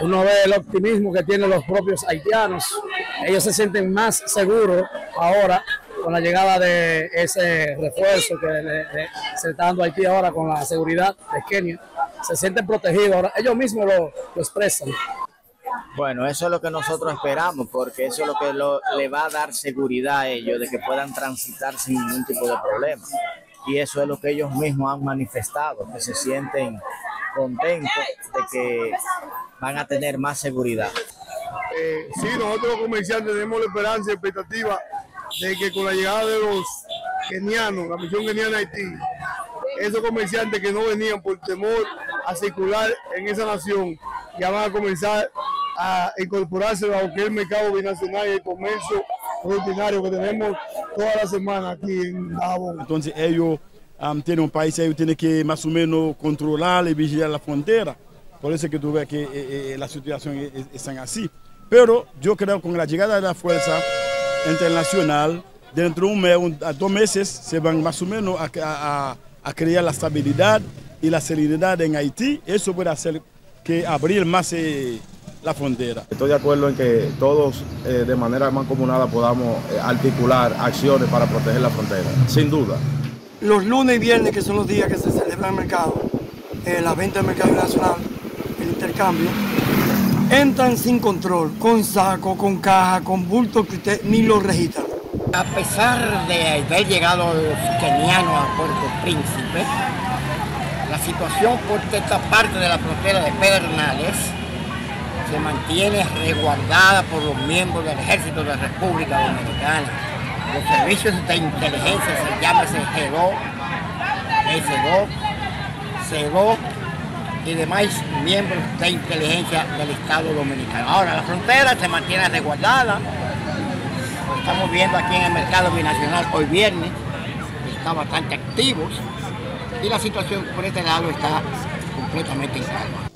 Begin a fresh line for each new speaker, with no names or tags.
Uno ve el optimismo que tienen los propios haitianos. Ellos se sienten más seguros ahora con la llegada de ese refuerzo que se está dando a Haití ahora con la seguridad de Kenia. Se sienten protegidos ahora. Ellos mismos lo, expresan.
Bueno, eso es lo que nosotros esperamos, porque eso es lo que le va a dar seguridad a ellos de que puedan transitar sin ningún tipo de problema. Y eso es lo que ellos mismos han manifestado, que se sienten contentos de que van a tener más seguridad.
Eh, sí, nosotros los comerciantes tenemos la esperanza y expectativa de que con la llegada de los kenianos, la misión keniana a Haití, esos comerciantes que no venían por temor a circular en esa nación, ya van a comenzar a incorporarse a lo que es el mercado binacional y el comercio ordinario que tenemos toda la semana aquí en Dajabón.
Entonces ellos um, tienen un país, ellos tienen que más o menos controlar y vigilar la frontera. Por eso que tú ves que eh, eh, la situación es, así. Pero yo creo que con la llegada de la fuerza internacional, dentro de un mes, a dos meses, se van más o menos a, crear la estabilidad y la serenidad en Haití. Eso puede hacer que abrir más eh, la frontera.
Estoy de acuerdo en que todos de manera mancomunada podamos articular acciones para proteger la frontera, sin duda.
Los lunes y viernes, que son los días que se celebra el mercado, la venta del mercado nacional, el intercambio, entran sin control, con saco, con caja, con bulto que usted ni lo registra.
A pesar de haber llegado los kenianos a Puerto Príncipe, la situación por esta parte de la frontera de Pedernales se mantiene resguardada por los miembros del Ejército de la República Dominicana. Los servicios de inteligencia se llama SGO, SGO, y demás miembros de inteligencia del Estado Dominicano. Ahora, la frontera se mantiene resguardada. Estamos viendo aquí en el mercado binacional hoy viernes, está bastante activos y la situación por este lado está completamente en calma.